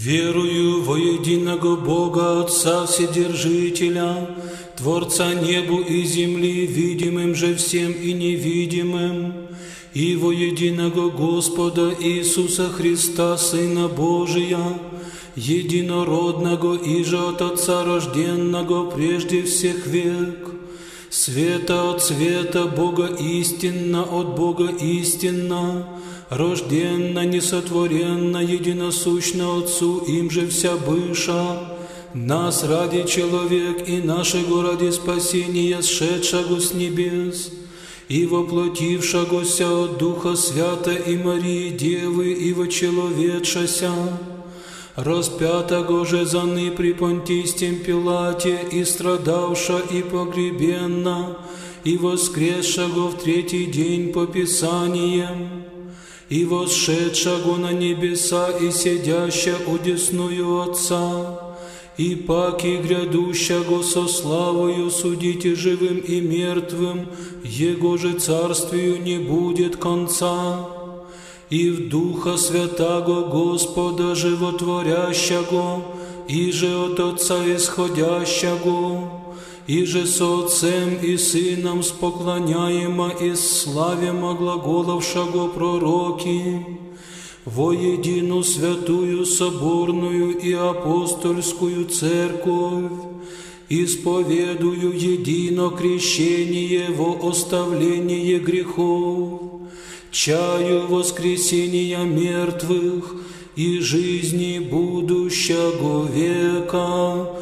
Верую во единого Бога Отца Вседержителя, Творца небу и земли, видимым же всем и невидимым, и во единого Господа Иисуса Христа, Сына Божия, единородного и же от Отца рожденного прежде всех век, света от света Бога истинно от Бога истинно, рожденно, несотворенно, единосущно Отцу, им же вся быша, нас ради человек и нашего ради спасения, сшедшего с небес, и воплотившегося от Духа Свята и Марии Девы, и вочеловечася, распятого же заны при Понтистем Пилате, и страдавша, и погребенна, и воскресшего в третий день по Писаниям, и восшедшего на небеса, и сидяща удесную Отца, и паки грядущего со славою судите живым и мертвым, Его же царствию не будет конца. И в Духа Святаго Господа Животворящего, и же от Отца исходящего, и же со Отцем и Сыном споклоняемо и славимо глаголовшего пророки, во едину святую соборную и апостольскую церковь, исповедую едино крещение во оставление грехов, чаю воскресения мертвых и жизни будущего века.